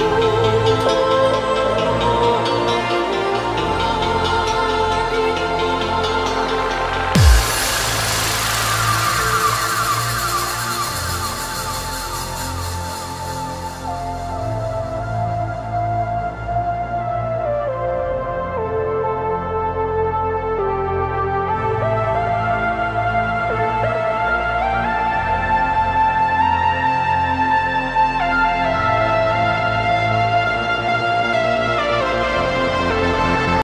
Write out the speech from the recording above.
you.